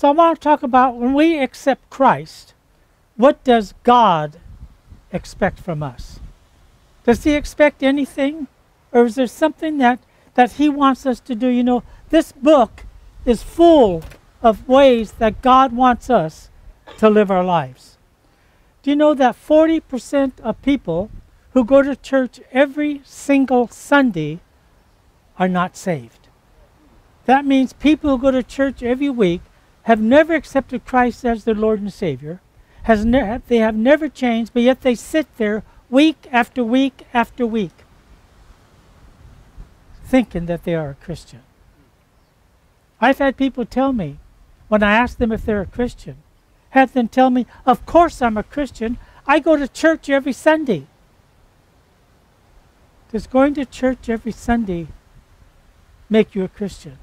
So I want to talk about when we accept Christ, what does God expect from us? Does he expect anything? Or is there something that, that he wants us to do? You know, this book is full of ways that God wants us to live our lives. Do you know that 40% of people who go to church every single Sunday are not saved? That means people who go to church every week have never accepted Christ as their Lord and Savior, has ne- they have never changed, but yet they sit there week after week after week thinking that they are a Christian. I've had people tell me, when I ask them if they're a Christian, had them tell me, Of course I'm a Christian. I go to church every Sunday. Does going to church every Sunday make you a Christian?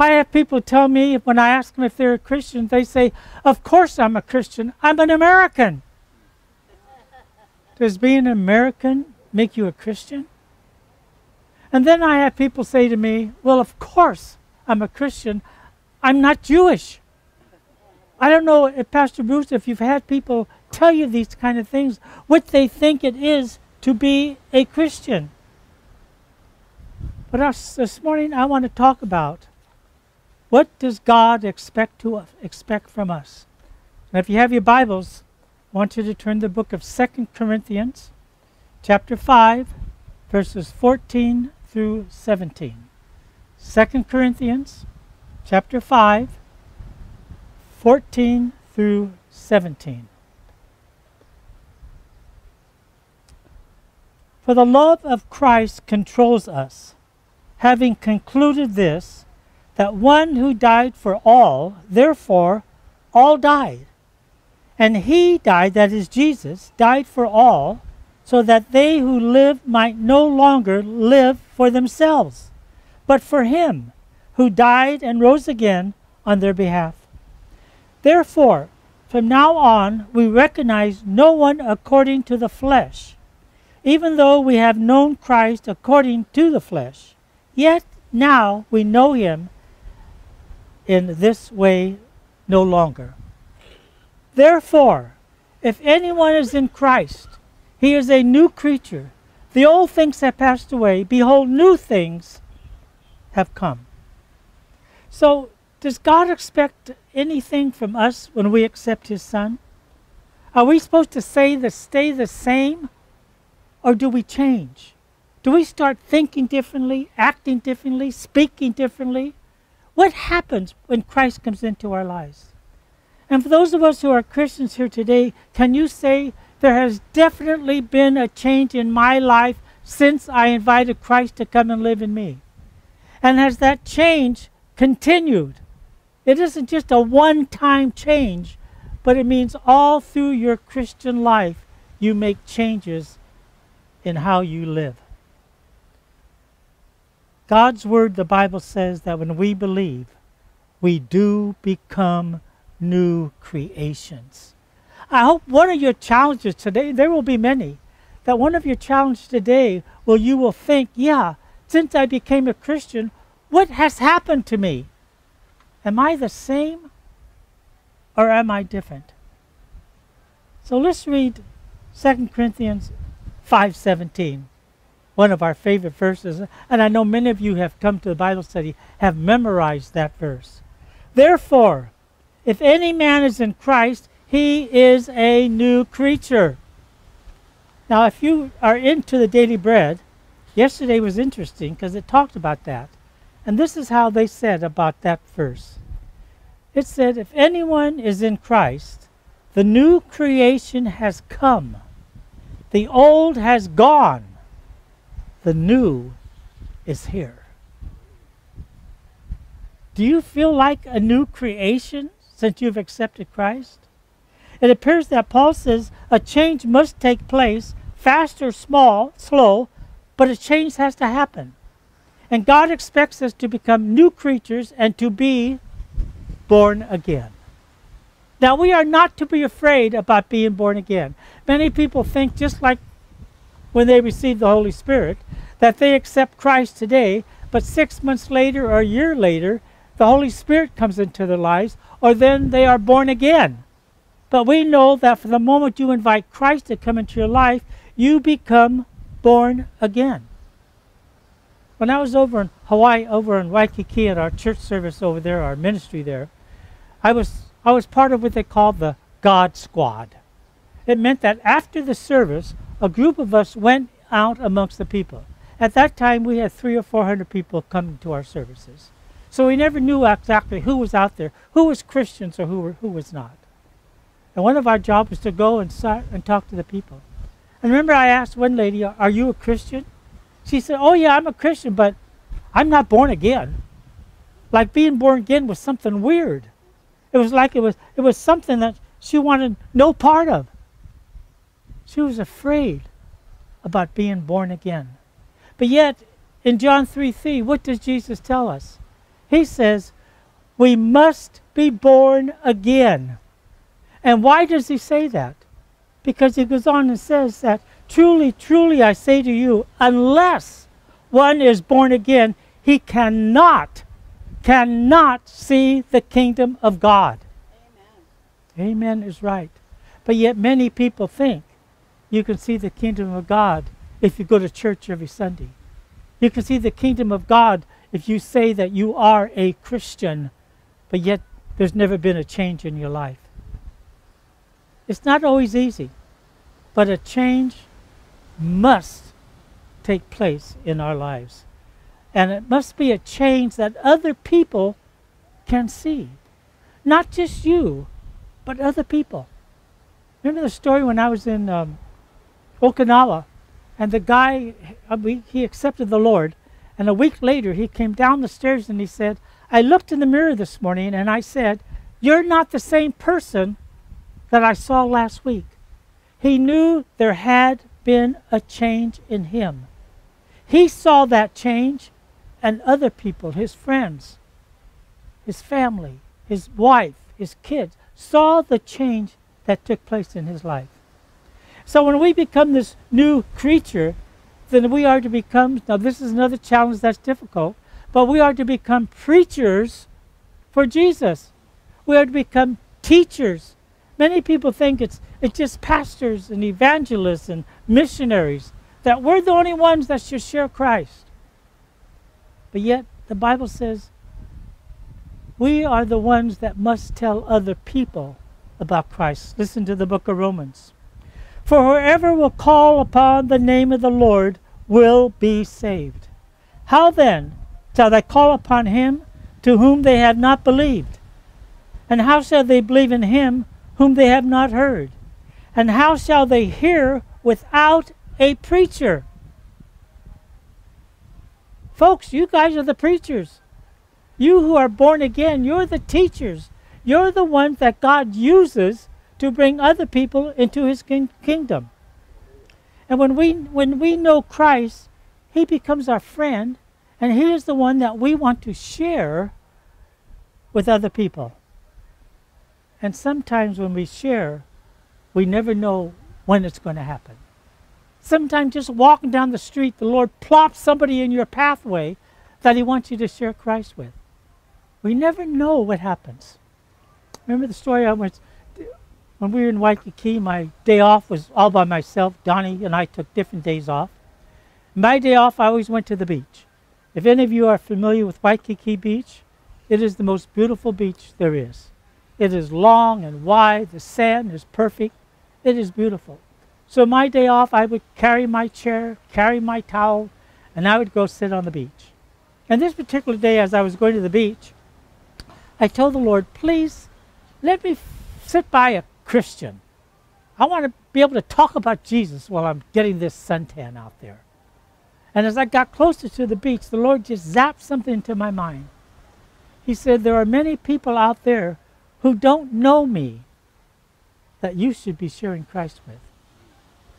I have people tell me when I ask them if they're a Christian, they say, Of course I'm a Christian. I'm an American. Does being an American make you a Christian? And then I have people say to me, Well, of course I'm a Christian. I'm not Jewish. I don't know if Pastor Bruce, if you've had people tell you these kind of things, what they think it is to be a Christian. But us, this morning, I want to talk about what does God expect to expect from us. If you have your Bibles, I want you to turn to the book of Second Corinthians, chapter 5, verses 14 through 17. 2 Corinthians, chapter 5, 14 through 17. For the love of Christ controls us, having concluded this, that one who died for all, therefore all died. And he died, that is Jesus, died for all, so that they who live might no longer live for themselves, but for him who died and rose again on their behalf. Therefore, from now on, we recognize no one according to the flesh. Even though we have known Christ according to the flesh, yet now we know him in this way no longer. Therefore, if anyone is in Christ, he is a new creature. The old things have passed away. Behold, new things have come. So, does God expect anything from us when we accept His Son? Are we supposed to say the stay the same, or do we change? Do we start thinking differently, acting differently, speaking differently? What happens when Christ comes into our lives? And for those of us who are Christians here today, can you say there has definitely been a change in my life since I invited Christ to come and live in me? And has that change continued? It isn't just a one time change, but it means all through your Christian life you make changes in how you live. God's Word, the Bible says that when we believe, we do become new creations. I hope one of your challenges today, there will be many, that one of your challenges today will you will think, yeah, since I became a Christian, what has happened to me? Am I the same or am I different? So let's read 2 Corinthians 5:17, one of our favorite verses, and I know many of you have come to the Bible study have memorized that verse. Therefore, if any man is in Christ, he is a new creature. Now, if you are into the daily bread, yesterday was interesting because it talked about that. And this is how they said about that verse it said, If anyone is in Christ, the new creation has come, the old has gone, the new is here. Do you feel like a new creation since you've accepted Christ? It appears that Paul says a change must take place, fast or small, slow, but a change has to happen. And God expects us to become new creatures and to be born again. Now, we are not to be afraid about being born again. Many people think, just like when they receive the Holy Spirit, that they accept Christ today, but six months later or a year later, the Holy Spirit comes into their lives, or then they are born again. But we know that from the moment you invite Christ to come into your life, you become born again. When I was over in Hawaii, over in Waikiki at our church service over there, our ministry there, I was I was part of what they called the God Squad. It meant that after the service, a group of us went out amongst the people. At that time, we had three or four hundred people coming to our services. So we never knew exactly who was out there, who was Christians or who, were, who was not. And one of our jobs was to go and, and talk to the people. And remember, I asked one lady, Are you a Christian? She said, Oh, yeah, I'm a Christian, but I'm not born again. Like being born again was something weird. It was like it was, it was something that she wanted no part of. She was afraid about being born again. But yet, in John 3 3, what does Jesus tell us? He says, We must be born again. And why does he say that? Because he goes on and says that, Truly, truly, I say to you, unless one is born again, he cannot, cannot see the kingdom of God. Amen. Amen is right. But yet, many people think you can see the kingdom of God if you go to church every Sunday. You can see the kingdom of God if you say that you are a Christian, but yet there's never been a change in your life. It's not always easy, but a change must take place in our lives. And it must be a change that other people can see. Not just you, but other people. Remember the story when I was in um, Okinawa and the guy, uh, he accepted the Lord. And a week later, he came down the stairs and he said, I looked in the mirror this morning and I said, You're not the same person that I saw last week. He knew there had been a change in him. He saw that change, and other people, his friends, his family, his wife, his kids, saw the change that took place in his life. So when we become this new creature, then we are to become, now this is another challenge that's difficult, but we are to become preachers for Jesus. We are to become teachers. Many people think it's, it's just pastors and evangelists and missionaries, that we're the only ones that should share Christ. But yet, the Bible says we are the ones that must tell other people about Christ. Listen to the book of Romans. For whoever will call upon the name of the Lord will be saved. How then shall they call upon him to whom they have not believed? And how shall they believe in him whom they have not heard? And how shall they hear without a preacher? Folks, you guys are the preachers. You who are born again, you're the teachers. You're the ones that God uses to bring other people into his king- kingdom. And when we when we know Christ, he becomes our friend and he is the one that we want to share with other people. And sometimes when we share, we never know when it's going to happen. Sometimes just walking down the street, the Lord plops somebody in your pathway that He wants you to share Christ with. We never know what happens. Remember the story I was when we were in Waikiki, my day off was all by myself. Donnie and I took different days off. My day off, I always went to the beach. If any of you are familiar with Waikiki Beach, it is the most beautiful beach there is. It is long and wide. The sand is perfect. It is beautiful. So my day off, I would carry my chair, carry my towel, and I would go sit on the beach. And this particular day, as I was going to the beach, I told the Lord, please let me sit by a Christian. I want to be able to talk about Jesus while I'm getting this suntan out there. And as I got closer to the beach, the Lord just zapped something into my mind. He said, There are many people out there who don't know me that you should be sharing Christ with.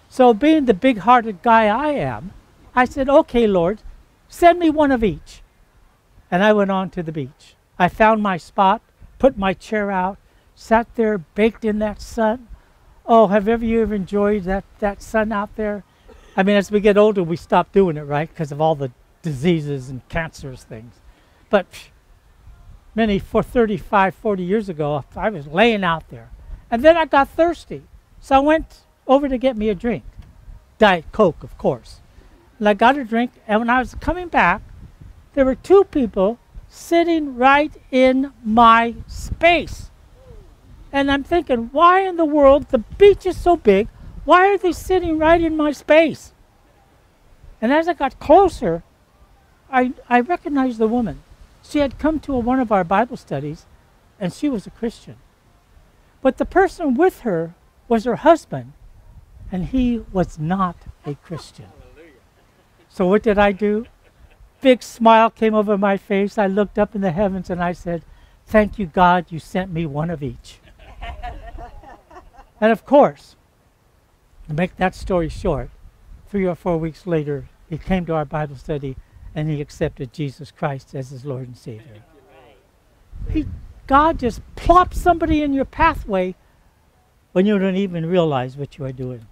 So, being the big hearted guy I am, I said, Okay, Lord, send me one of each. And I went on to the beach. I found my spot, put my chair out, sat there baked in that sun. Oh, have ever you ever enjoyed that, that sun out there? I mean, as we get older, we stop doing it, right? Because of all the diseases and cancerous things. But many for 35, 40 years ago, I was laying out there. And then I got thirsty. So I went over to get me a drink. Diet Coke, of course. And I got a drink, and when I was coming back, there were two people sitting right in my space. And I'm thinking, why in the world? The beach is so big. Why are they sitting right in my space? And as I got closer, I, I recognized the woman. She had come to a, one of our Bible studies, and she was a Christian. But the person with her was her husband, and he was not a Christian. So what did I do? Big smile came over my face. I looked up in the heavens and I said, Thank you, God, you sent me one of each. And of course, to make that story short, three or four weeks later, he came to our Bible study and he accepted Jesus Christ as his Lord and Savior. He, God just plops somebody in your pathway when you don't even realize what you are doing.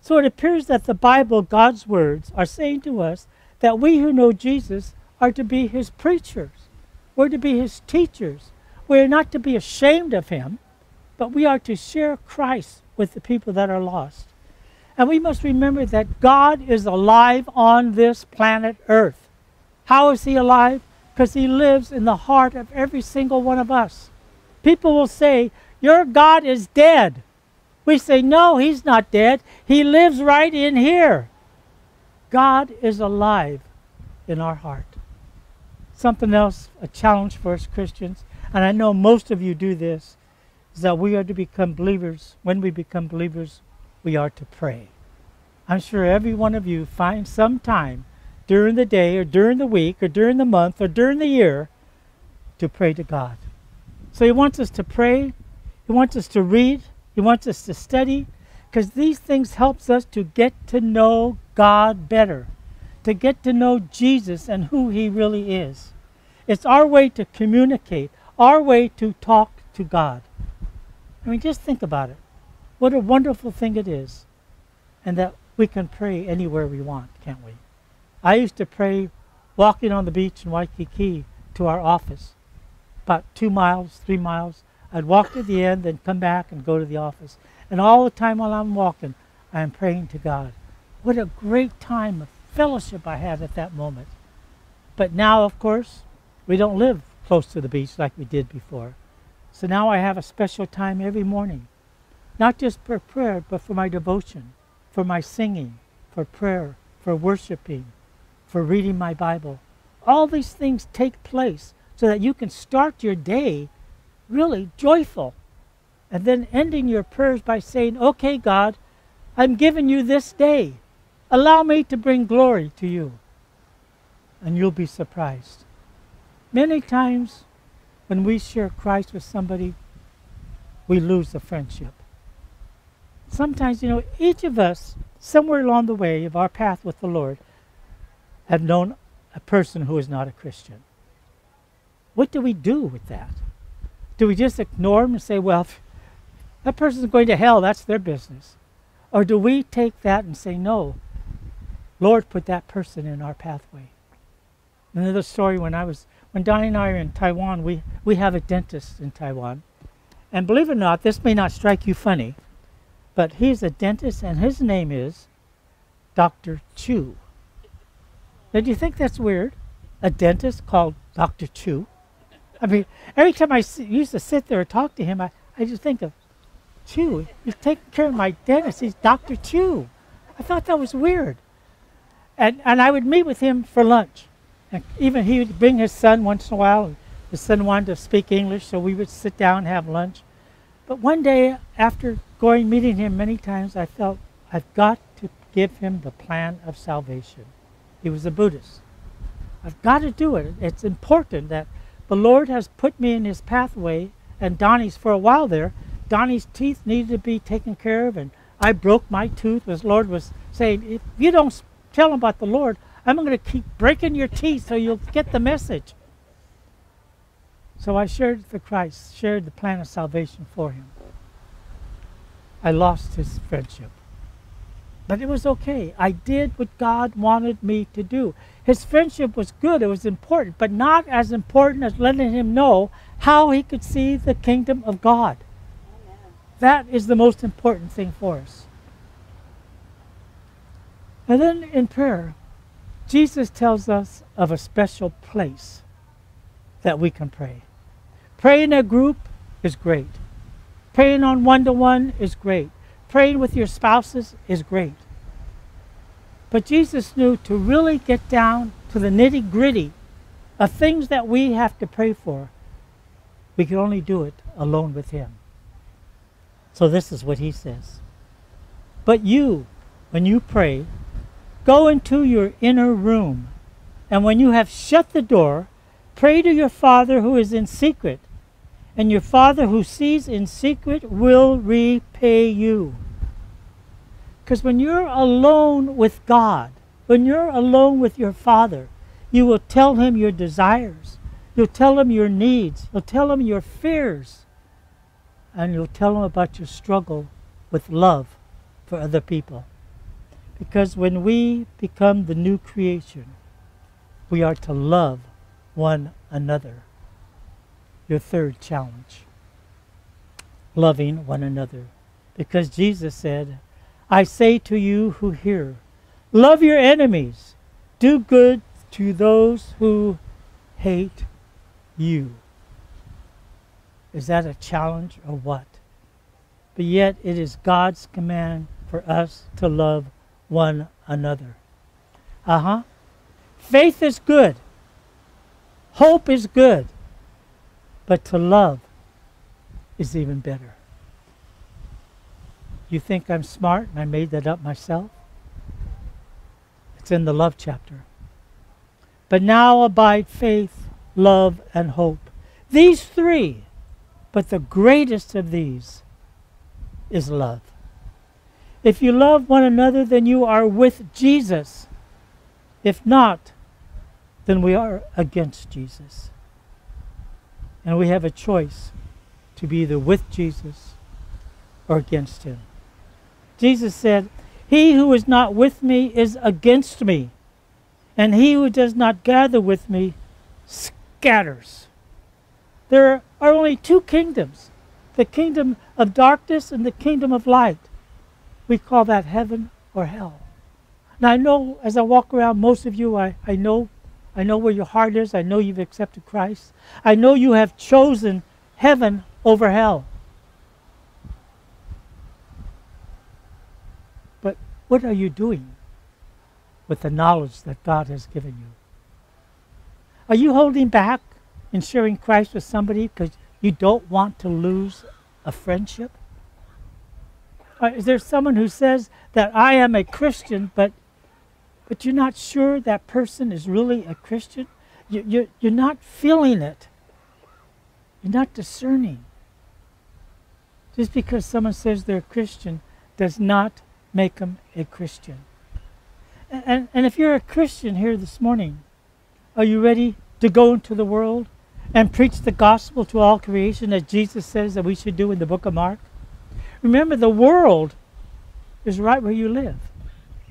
So it appears that the Bible, God's words, are saying to us that we who know Jesus are to be his preachers. We're to be his teachers. We're not to be ashamed of him, but we are to share Christ with the people that are lost. And we must remember that God is alive on this planet Earth. How is he alive? Because he lives in the heart of every single one of us. People will say, Your God is dead. We say, No, he's not dead. He lives right in here. God is alive in our heart. Something else, a challenge for us Christians, and I know most of you do this, is that we are to become believers. When we become believers, we are to pray. I'm sure every one of you finds some time during the day or during the week or during the month or during the year to pray to God. So he wants us to pray. He wants us to read. He wants us to study because these things helps us to get to know God better, to get to know Jesus and who he really is. It's our way to communicate, our way to talk to God. I mean, just think about it. What a wonderful thing it is. And that we can pray anywhere we want, can't we? I used to pray walking on the beach in Waikiki to our office, about two miles, three miles. I'd walk to the end, then come back and go to the office. And all the time while I'm walking, I am praying to God. What a great time of fellowship I had at that moment. But now, of course, we don't live close to the beach like we did before. So now I have a special time every morning, not just for prayer, but for my devotion, for my singing, for prayer, for worshiping, for reading my Bible. All these things take place so that you can start your day really joyful. And then ending your prayers by saying, Okay, God, I'm giving you this day. Allow me to bring glory to you. And you'll be surprised. Many times when we share Christ with somebody, we lose the friendship. Sometimes, you know, each of us, somewhere along the way of our path with the Lord, have known a person who is not a Christian. What do we do with that? Do we just ignore them and say, well, that person's going to hell, that's their business? Or do we take that and say, no, Lord, put that person in our pathway? Another story when I was, when Donnie and I are in Taiwan, we, we have a dentist in Taiwan. And believe it or not, this may not strike you funny, but he's a dentist and his name is Dr. Chu. Now, do you think that's weird? A dentist called Dr. Chu? I mean, every time I used to sit there and talk to him, I, I just think of Chu. He's taking care of my dentist. He's Dr. Chu. I thought that was weird. And, and I would meet with him for lunch. And even he would bring his son once in a while. His son wanted to speak English, so we would sit down and have lunch. But one day, after going meeting him many times, I felt I've got to give him the plan of salvation. He was a Buddhist. I've got to do it. It's important that the Lord has put me in his pathway, and Donnie's for a while there. Donnie's teeth needed to be taken care of, and I broke my tooth. As Lord was saying, if you don't tell him about the Lord, I'm going to keep breaking your teeth so you'll get the message. So I shared the Christ, shared the plan of salvation for him. I lost his friendship. But it was okay. I did what God wanted me to do. His friendship was good, it was important, but not as important as letting him know how he could see the kingdom of God. Amen. That is the most important thing for us. And then in prayer, Jesus tells us of a special place that we can pray. Praying in a group is great. Praying on one to one is great. Praying with your spouses is great. But Jesus knew to really get down to the nitty gritty of things that we have to pray for, we can only do it alone with Him. So this is what He says. But you, when you pray, go into your inner room, and when you have shut the door, pray to your Father who is in secret, and your Father who sees in secret will repay you. Because when you're alone with God, when you're alone with your Father, you will tell Him your desires. You'll tell Him your needs. You'll tell Him your fears. And you'll tell Him about your struggle with love for other people. Because when we become the new creation, we are to love one another. Your third challenge loving one another. Because Jesus said, I say to you who hear, love your enemies, do good to those who hate you. Is that a challenge or what? But yet it is God's command for us to love one another. Uh huh. Faith is good. Hope is good. But to love is even better. You think I'm smart and I made that up myself? It's in the love chapter. But now abide faith, love, and hope. These three, but the greatest of these is love. If you love one another, then you are with Jesus. If not, then we are against Jesus. And we have a choice to be either with Jesus or against him. Jesus said, He who is not with me is against me, and he who does not gather with me scatters. There are only two kingdoms the kingdom of darkness and the kingdom of light. We call that heaven or hell. Now I know as I walk around, most of you, I, I know I know where your heart is. I know you've accepted Christ. I know you have chosen heaven over hell. But what are you doing with the knowledge that God has given you? Are you holding back in sharing Christ with somebody because you don't want to lose a friendship? Or is there someone who says that I am a Christian, but but you're not sure that person is really a Christian? You, you, you're not feeling it. You're not discerning. Just because someone says they're a Christian does not make them a Christian. And, and if you're a Christian here this morning, are you ready to go into the world and preach the gospel to all creation as Jesus says that we should do in the book of Mark? Remember, the world is right where you live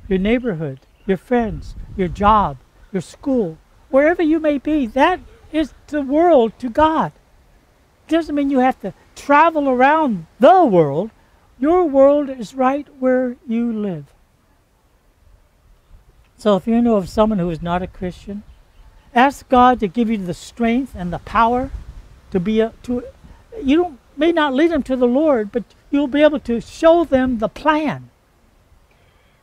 your neighborhood, your friends, your job, your school, wherever you may be. That is the world to God. It doesn't mean you have to travel around the world, your world is right where you live. So if you know of someone who is not a Christian, ask God to give you the strength and the power to be a, to you may not lead them to the Lord, but you'll be able to show them the plan.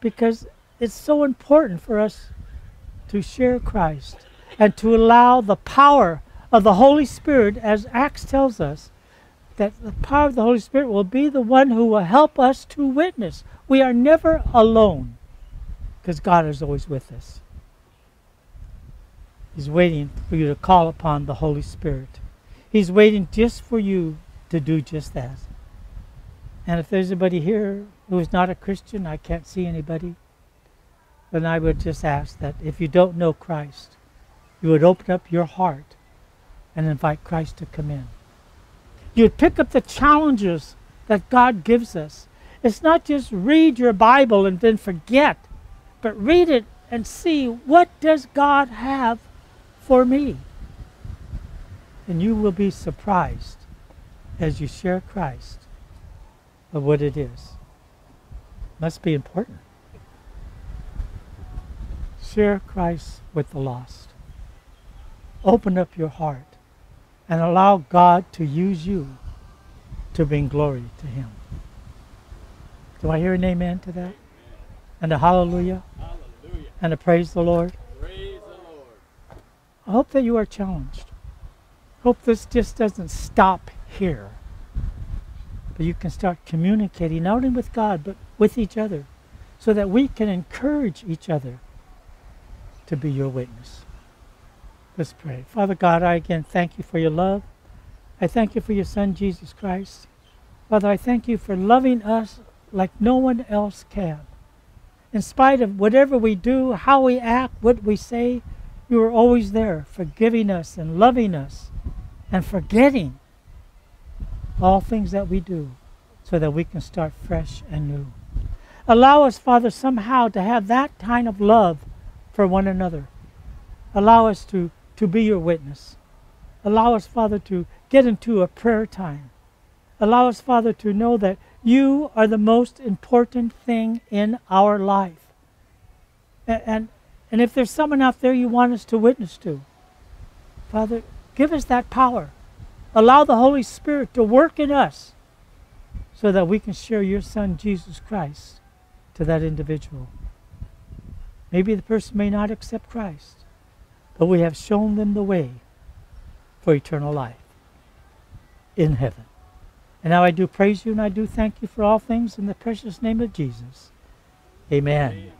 Because it's so important for us to share Christ and to allow the power of the Holy Spirit, as Acts tells us, that the power of the Holy Spirit will be the one who will help us to witness. We are never alone because God is always with us. He's waiting for you to call upon the Holy Spirit. He's waiting just for you to do just that. And if there's anybody here who is not a Christian, I can't see anybody, then I would just ask that if you don't know Christ, you would open up your heart and invite Christ to come in. You'd pick up the challenges that God gives us. It's not just read your Bible and then forget, but read it and see what does God have for me. And you will be surprised as you share Christ of what it is. Must be important. Share Christ with the lost. Open up your heart and allow God to use you to bring glory to Him. Do I hear an amen to that? And a hallelujah? Hallelujah. And a praise the Lord? Praise the Lord. I hope that you are challenged. Hope this just doesn't stop here. But you can start communicating not only with God, but with each other so that we can encourage each other to be your witness. Let's pray. Father God, I again thank you for your love. I thank you for your Son, Jesus Christ. Father, I thank you for loving us like no one else can. In spite of whatever we do, how we act, what we say, you are always there, forgiving us and loving us and forgetting all things that we do so that we can start fresh and new. Allow us, Father, somehow to have that kind of love for one another. Allow us to, to be your witness. Allow us, Father, to get into a prayer time. Allow us, Father, to know that you are the most important thing in our life. And, and, and if there's someone out there you want us to witness to, Father, give us that power. Allow the Holy Spirit to work in us so that we can share your Son, Jesus Christ, to that individual. Maybe the person may not accept Christ, but we have shown them the way for eternal life in heaven. And now I do praise you and I do thank you for all things in the precious name of Jesus. Amen.